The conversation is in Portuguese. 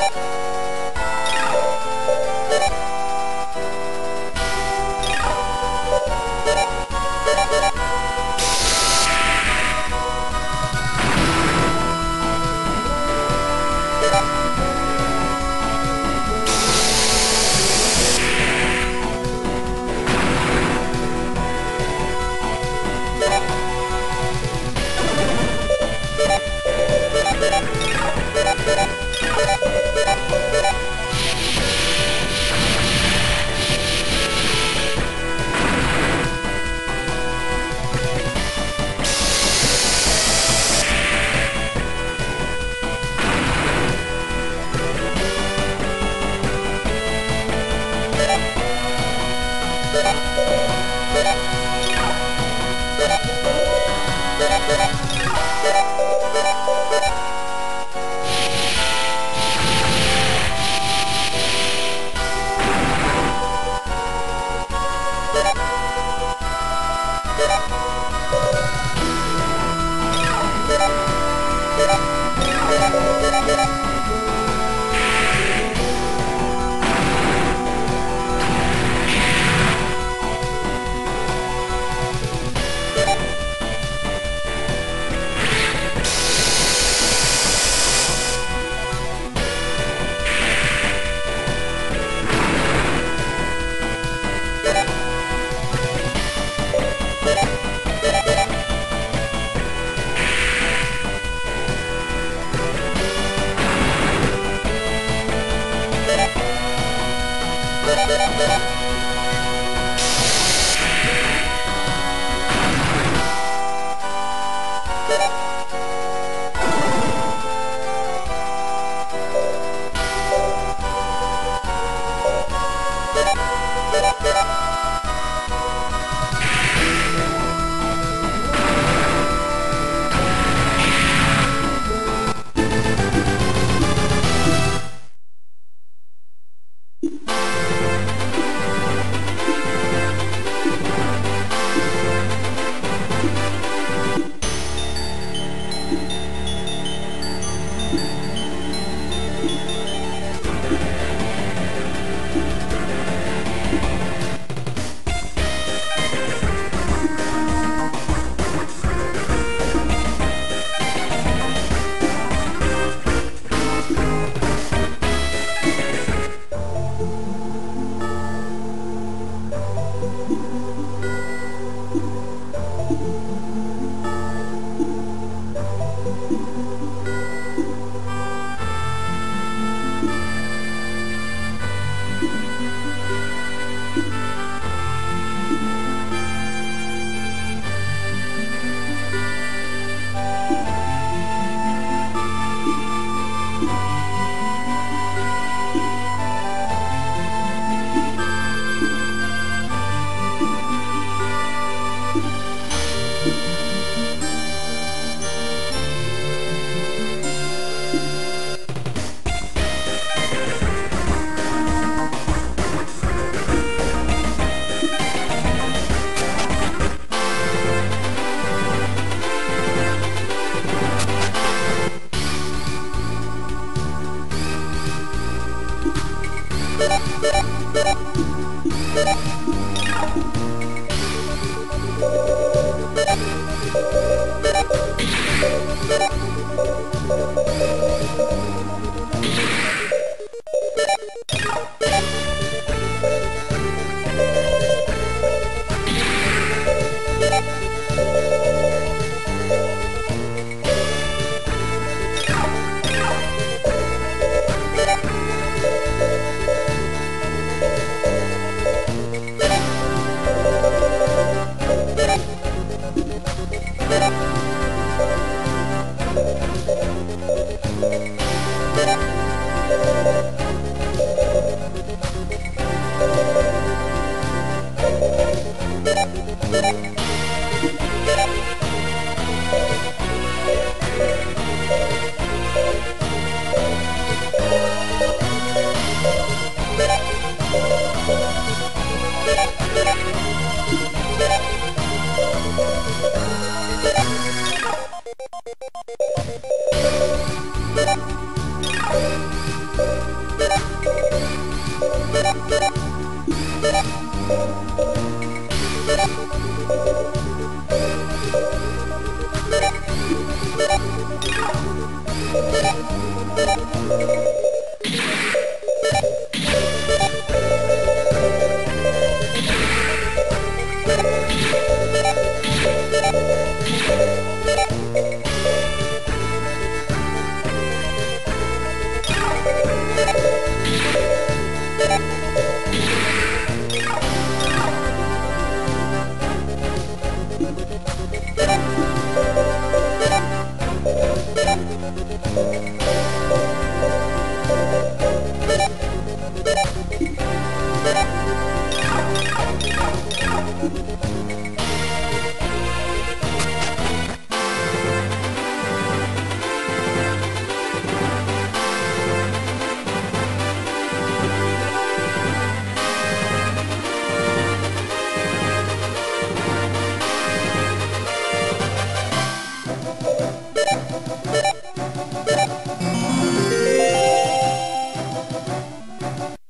you